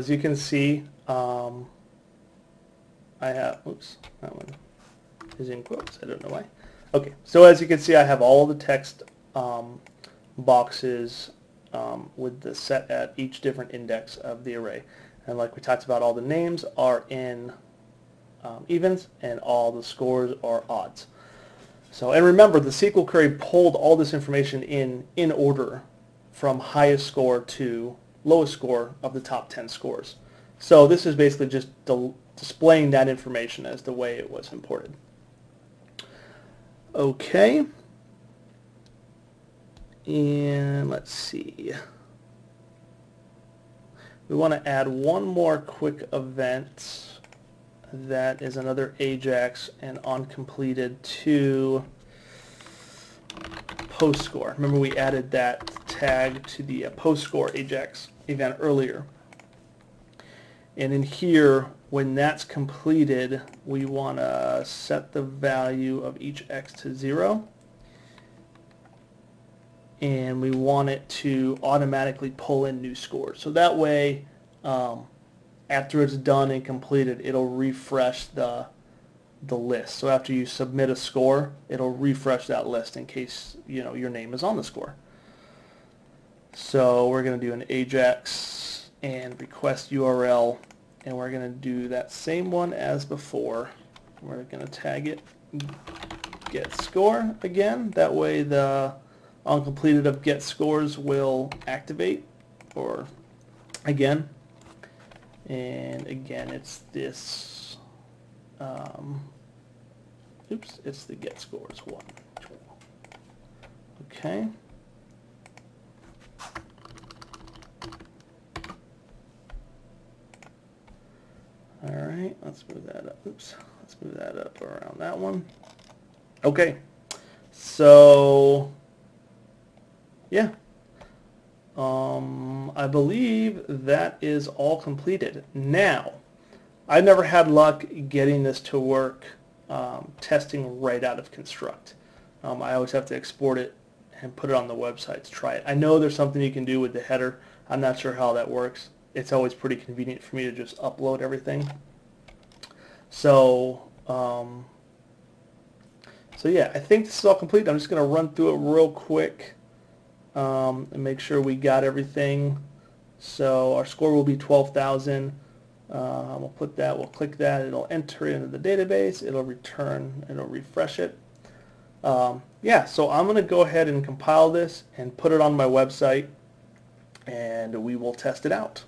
As you can see, um, I have, oops, that one is in quotes. I don't know why. Okay, so as you can see, I have all the text um, boxes um, with the set at each different index of the array. And like we talked about, all the names are in um, evens and all the scores are odds. So, and remember, the SQL query pulled all this information in in order from highest score to lowest score of the top 10 scores. So this is basically just displaying that information as the way it was imported. Okay. And let's see. We want to add one more quick event that is another AJAX and onCompleted to post score. Remember we added that tag to the uh, post score AJAX event earlier. And in here, when that's completed, we want to set the value of each x to 0. And we want it to automatically pull in new scores. So that way, um, after it's done and completed, it'll refresh the the list. So after you submit a score, it'll refresh that list in case you know your name is on the score. So we're going to do an AJAX and request URL and we're going to do that same one as before. We're going to tag it get score again. That way the onCompleted of get scores will activate or again and again it's this um, oops it's the get scores one okay all right let's move that up oops let's move that up around that one okay so yeah um, I believe that is all completed. Now, I've never had luck getting this to work um, testing right out of Construct. Um, I always have to export it and put it on the website to try it. I know there's something you can do with the header. I'm not sure how that works. It's always pretty convenient for me to just upload everything. So, um, so yeah, I think this is all complete. I'm just going to run through it real quick um, and make sure we got everything. So our score will be 12,000. Uh, we'll put that, we'll click that, it'll enter into the database, it'll return, it'll refresh it. Um, yeah, so I'm going to go ahead and compile this and put it on my website and we will test it out.